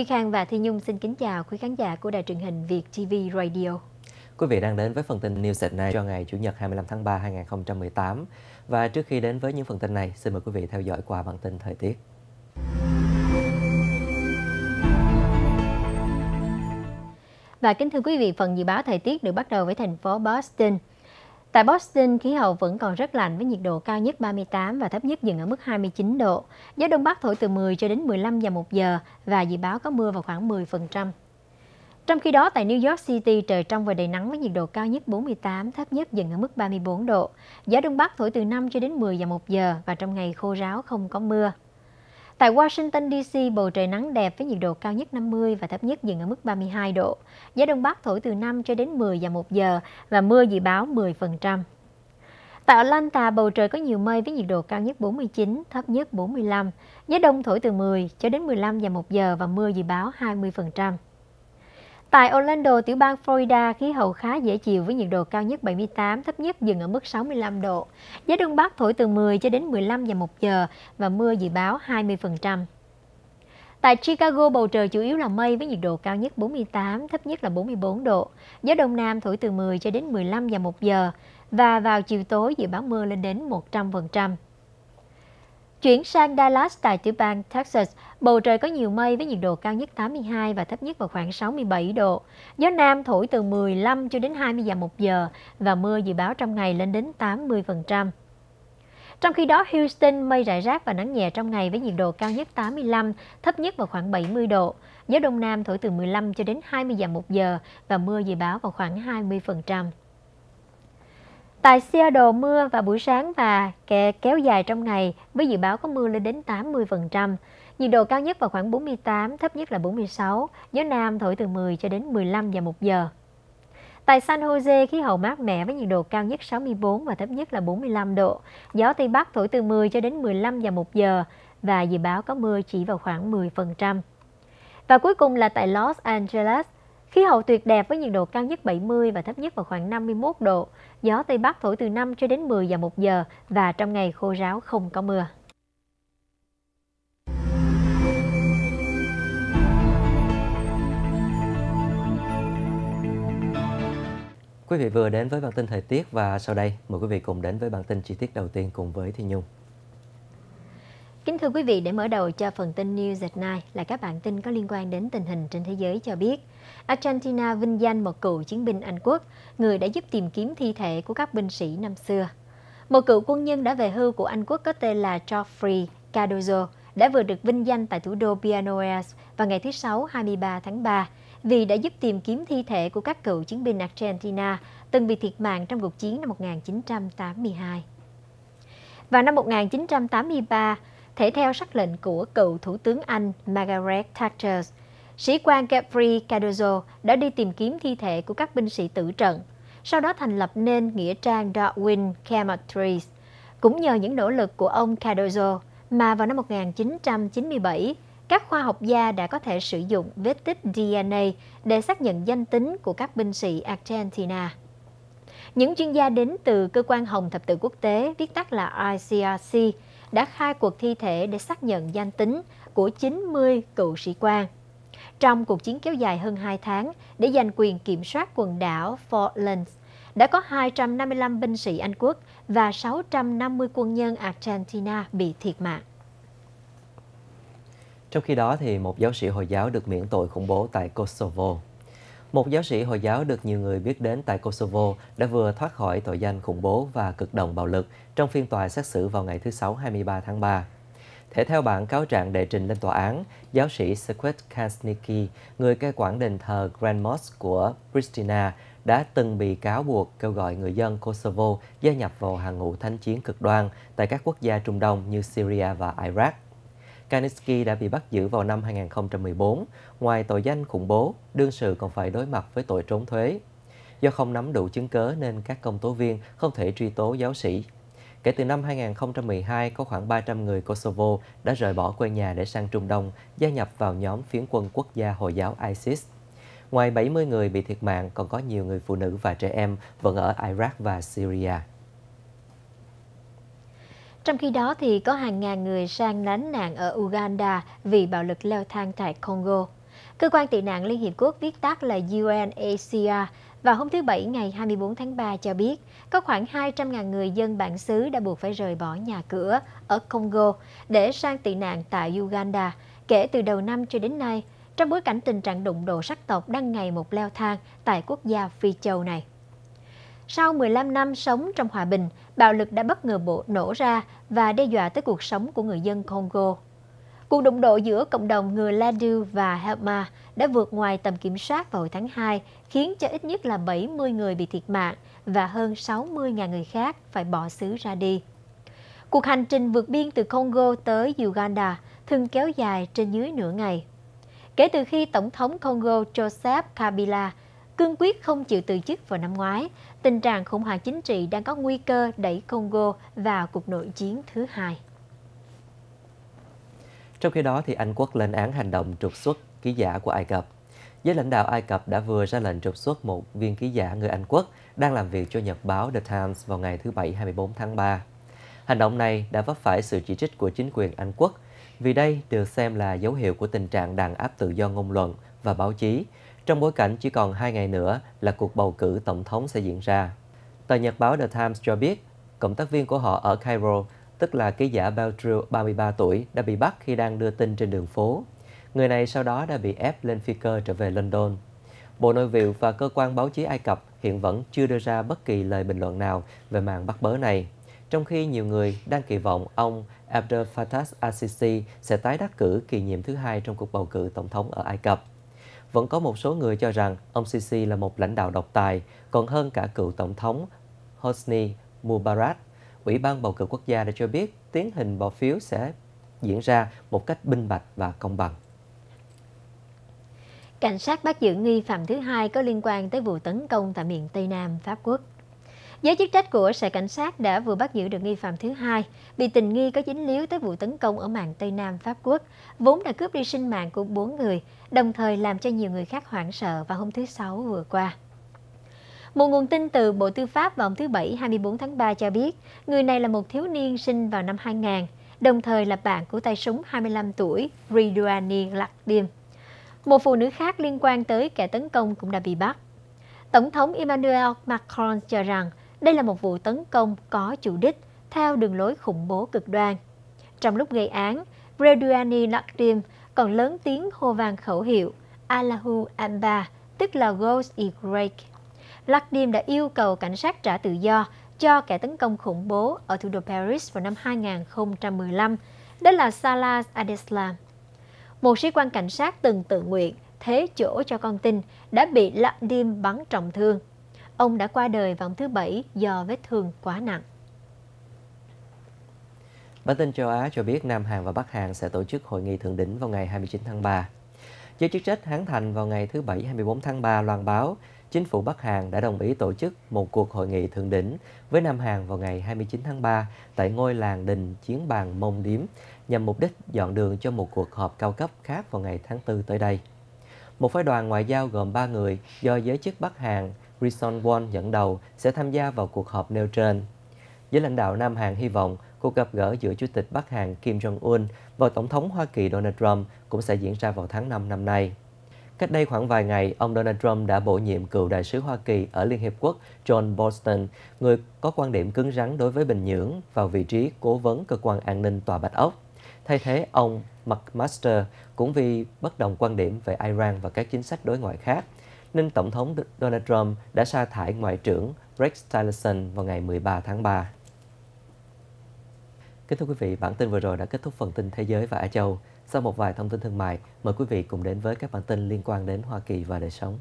Duy Khang và Thi Nhung xin kính chào quý khán giả của đài truyền hình Việt TV Radio. Quý vị đang đến với phần tin News at Night cho ngày Chủ nhật 25 tháng 3 2018. Và trước khi đến với những phần tin này, xin mời quý vị theo dõi qua bản tin thời tiết. Và kính thưa quý vị, phần dự báo thời tiết được bắt đầu với thành phố Boston. Tại Boston, khí hậu vẫn còn rất lạnh với nhiệt độ cao nhất 38 và thấp nhất dừng ở mức 29 độ. Gió Đông Bắc thổi từ 10 cho đến 15 giờ một giờ và dự báo có mưa vào khoảng 10%. Trong khi đó, tại New York City, trời trong và đầy nắng với nhiệt độ cao nhất 48, thấp nhất dừng ở mức 34 độ. Gió Đông Bắc thổi từ 5 cho đến 10 giờ một giờ và trong ngày khô ráo không có mưa. Tại Washington DC, bầu trời nắng đẹp với nhiệt độ cao nhất 50 và thấp nhất dừng ở mức 32 độ. Gió Đông Bắc thổi từ 5 cho đến 10 và 1 giờ và mưa dự báo 10%. Tại Atlanta, bầu trời có nhiều mây với nhiệt độ cao nhất 49, thấp nhất 45. Gió đông thổi từ 10 cho đến 15 và 1 giờ và mưa dự báo 20%. Tại Orlando, tiểu bang Florida, khí hậu khá dễ chịu với nhiệt độ cao nhất 78, thấp nhất dừng ở mức 65 độ. Gió đông bắc thổi từ 10 cho đến 15 giờ một giờ và mưa dự báo 20%. Tại Chicago, bầu trời chủ yếu là mây với nhiệt độ cao nhất 48, thấp nhất là 44 độ. Gió đông nam thổi từ 10 cho đến 15 giờ một giờ và vào chiều tối dự báo mưa lên đến 100%. Chuyển sang Dallas tại tiểu bang Texas, bầu trời có nhiều mây với nhiệt độ cao nhất 82 và thấp nhất vào khoảng 67 độ. Gió Nam thổi từ 15 cho đến 20 dặm một giờ và mưa dự báo trong ngày lên đến 80%. Trong khi đó, Houston mây rải rác và nắng nhẹ trong ngày với nhiệt độ cao nhất 85, thấp nhất vào khoảng 70 độ. Gió Đông Nam thổi từ 15 cho đến 20 dặm một giờ và mưa dự báo vào khoảng 20%. Tại Seattle, mưa vào buổi sáng và kéo dài trong ngày với dự báo có mưa lên đến 80%. Nhiệt độ cao nhất vào khoảng 48, thấp nhất là 46, gió Nam thổi từ 10 cho đến 15 giờ một giờ. Tại San Jose, khí hậu mát mẻ với nhiệt độ cao nhất 64 và thấp nhất là 45 độ. Gió Tây Bắc thổi từ 10 cho đến 15 giờ một giờ và dự báo có mưa chỉ vào khoảng 10%. Và cuối cùng là tại Los Angeles, Khí hậu tuyệt đẹp với nhiệt độ cao nhất 70 và thấp nhất vào khoảng 51 độ. Gió Tây Bắc thổi từ 5 cho đến 10 giờ một giờ và trong ngày khô ráo không có mưa. Quý vị vừa đến với bản tin thời tiết và sau đây, mời quý vị cùng đến với bản tin chi tiết đầu tiên cùng với Thi Nhung. Kính thưa quý vị, để mở đầu cho phần tin News at Night là các bản tin có liên quan đến tình hình trên thế giới cho biết. Argentina vinh danh một cựu chiến binh Anh quốc, người đã giúp tìm kiếm thi thể của các binh sĩ năm xưa. Một cựu quân nhân đã về hưu của Anh quốc có tên là Geoffrey Cardozo đã vừa được vinh danh tại thủ đô Buenos vào ngày thứ Sáu 23 tháng 3 vì đã giúp tìm kiếm thi thể của các cựu chiến binh Argentina từng bị thiệt mạng trong cuộc chiến năm 1982. Vào năm 1983, thể theo sắc lệnh của cựu Thủ tướng Anh Margaret Thatcher, sĩ quan Geoffrey Cardozo đã đi tìm kiếm thi thể của các binh sĩ tử trận, sau đó thành lập nên Nghĩa trang Darwin Cemetery. Cũng nhờ những nỗ lực của ông Cardozo mà vào năm 1997, các khoa học gia đã có thể sử dụng vết tích DNA để xác nhận danh tính của các binh sĩ Argentina. Những chuyên gia đến từ Cơ quan Hồng Thập tự Quốc tế, viết tắt là ICRC, đã khai cuộc thi thể để xác nhận danh tính của 90 cựu sĩ quan. Trong cuộc chiến kéo dài hơn 2 tháng để giành quyền kiểm soát quần đảo Falklands, đã có 255 binh sĩ Anh quốc và 650 quân nhân Argentina bị thiệt mạng. Trong khi đó, thì một giáo sĩ Hồi giáo được miễn tội khủng bố tại Kosovo. Một giáo sĩ Hồi giáo được nhiều người biết đến tại Kosovo đã vừa thoát khỏi tội danh khủng bố và cực đồng bạo lực trong phiên tòa xét xử vào ngày thứ Sáu 23 tháng 3. Thể theo bản cáo trạng đệ trình lên tòa án, giáo sĩ Sequet Kansniki, người cai quản đền thờ Grand Mosque của Pristina, đã từng bị cáo buộc kêu gọi người dân Kosovo gia nhập vào hàng ngũ thánh chiến cực đoan tại các quốc gia Trung Đông như Syria và Iraq. Kaniski đã bị bắt giữ vào năm 2014. Ngoài tội danh khủng bố, đương sự còn phải đối mặt với tội trốn thuế. Do không nắm đủ chứng cớ nên các công tố viên không thể truy tố giáo sĩ. Kể từ năm 2012, có khoảng 300 người Kosovo đã rời bỏ quê nhà để sang Trung Đông, gia nhập vào nhóm phiến quân quốc gia Hồi giáo ISIS. Ngoài 70 người bị thiệt mạng, còn có nhiều người phụ nữ và trẻ em vẫn ở Iraq và Syria. Trong khi đó thì có hàng ngàn người sang lánh nạn ở Uganda vì bạo lực leo thang tại Congo. Cơ quan tị nạn Liên Hiệp Quốc viết tắt là UNHCR vào hôm thứ Bảy ngày 24 tháng 3 cho biết có khoảng 200.000 người dân bản xứ đã buộc phải rời bỏ nhà cửa ở Congo để sang tị nạn tại Uganda kể từ đầu năm cho đến nay, trong bối cảnh tình trạng đụng độ sắc tộc đang ngày một leo thang tại quốc gia Phi Châu này. Sau 15 năm sống trong hòa bình, bạo lực đã bất ngờ bộ nổ ra và đe dọa tới cuộc sống của người dân Congo. Cuộc đụng độ giữa cộng đồng người Ladu và Helma đã vượt ngoài tầm kiểm soát vào hồi tháng 2, khiến cho ít nhất là 70 người bị thiệt mạng và hơn 60.000 người khác phải bỏ xứ ra đi. Cuộc hành trình vượt biên từ Congo tới Uganda thường kéo dài trên dưới nửa ngày. Kể từ khi Tổng thống Congo Joseph Kabila cương quyết không chịu từ chức vào năm ngoái, tình trạng khủng hoảng chính trị đang có nguy cơ đẩy Congo vào cuộc nội chiến thứ hai. Trong khi đó, thì Anh quốc lên án hành động trục xuất ký giả của Ai Cập. Giới lãnh đạo Ai Cập đã vừa ra lệnh trục xuất một viên ký giả người Anh quốc đang làm việc cho nhật báo The Times vào ngày thứ Bảy 24 tháng 3. Hành động này đã vấp phải sự chỉ trích của chính quyền Anh quốc vì đây được xem là dấu hiệu của tình trạng đàn áp tự do ngôn luận và báo chí trong bối cảnh chỉ còn hai ngày nữa là cuộc bầu cử tổng thống sẽ diễn ra. Tờ nhật báo The Times cho biết, cộng tác viên của họ ở Cairo, tức là ký giả Beltrill 33 tuổi, đã bị bắt khi đang đưa tin trên đường phố. Người này sau đó đã bị ép lên phi cơ trở về London. Bộ Nội vụ và cơ quan báo chí Ai Cập hiện vẫn chưa đưa ra bất kỳ lời bình luận nào về màn bắt bớ này, trong khi nhiều người đang kỳ vọng ông Abdel Fattah al-Sisi sẽ tái đắc cử kỳ nhiệm thứ hai trong cuộc bầu cử tổng thống ở Ai Cập. Vẫn có một số người cho rằng ông Sisi là một lãnh đạo độc tài, còn hơn cả cựu tổng thống Hosni Mubarak. Ủy ban bầu cử quốc gia đã cho biết tiến hình bỏ phiếu sẽ diễn ra một cách minh bạch và công bằng. Cảnh sát bắt giữ nghi phạm thứ hai có liên quan tới vụ tấn công tại miền Tây Nam Pháp Quốc. Giới chức trách của sở cảnh sát đã vừa bắt giữ được nghi phạm thứ hai, bị tình nghi có dính líu tới vụ tấn công ở mạng Tây Nam Pháp Quốc, vốn đã cướp đi sinh mạng của bốn người, đồng thời làm cho nhiều người khác hoảng sợ vào hôm thứ Sáu vừa qua. Một nguồn tin từ Bộ Tư pháp vào hôm thứ Bảy 24 tháng 3 cho biết, người này là một thiếu niên sinh vào năm 2000, đồng thời là bạn của tay súng 25 tuổi Ridwani Lakdim. Một phụ nữ khác liên quan tới kẻ tấn công cũng đã bị bắt. Tổng thống Emmanuel Macron cho rằng đây là một vụ tấn công có chủ đích theo đường lối khủng bố cực đoan. Trong lúc gây án, Reduani Nakrim còn lớn tiếng hô vang khẩu hiệu Allahu Amba, tức là God is great. Lakdim đã yêu cầu cảnh sát trả tự do cho kẻ tấn công khủng bố ở thủ đô Paris vào năm 2015, đó là Salah Adeslam. Một sĩ quan cảnh sát từng tự nguyện thế chỗ cho con tin đã bị Lakdim bắn trọng thương. Ông đã qua đời vào thứ Bảy do vết thương quá nặng. Bản tin châu Á cho biết Nam Hàn và Bắc Hàn sẽ tổ chức hội nghị thượng đỉnh vào ngày 29 tháng 3. Giới chức trách Hán Thành vào ngày thứ Bảy 24 tháng 3 loan báo, chính phủ Bắc Hàn đã đồng ý tổ chức một cuộc hội nghị thượng đỉnh với Nam Hàn vào ngày 29 tháng 3 tại ngôi làng đình Chiến bàn Mông Điếm, nhằm mục đích dọn đường cho một cuộc họp cao cấp khác vào ngày tháng 4 tới đây. Một phái đoàn ngoại giao gồm 3 người do giới chức Bắc Hàn Rison Won dẫn đầu sẽ tham gia vào cuộc họp nêu trên. Giới lãnh đạo Nam Hàn hy vọng cuộc gặp gỡ giữa Chủ tịch Bắc Hàn Kim Jong-un và Tổng thống Hoa Kỳ Donald Trump cũng sẽ diễn ra vào tháng 5 năm nay. Cách đây khoảng vài ngày, ông Donald Trump đã bổ nhiệm cựu đại sứ Hoa Kỳ ở Liên Hiệp Quốc John Bolton, người có quan điểm cứng rắn đối với Bình Nhưỡng, vào vị trí cố vấn cơ quan an ninh Tòa Bạch Ốc. Thay thế ông McMaster cũng vì bất đồng quan điểm về Iran và các chính sách đối ngoại khác nên Tổng thống Donald Trump đã sa thải Ngoại trưởng Rex Tillerson vào ngày 13 tháng 3. Kính thưa quý vị, bản tin vừa rồi đã kết thúc phần tin thế giới và Á Châu. Sau một vài thông tin thương mại, mời quý vị cùng đến với các bản tin liên quan đến Hoa Kỳ và đời sống.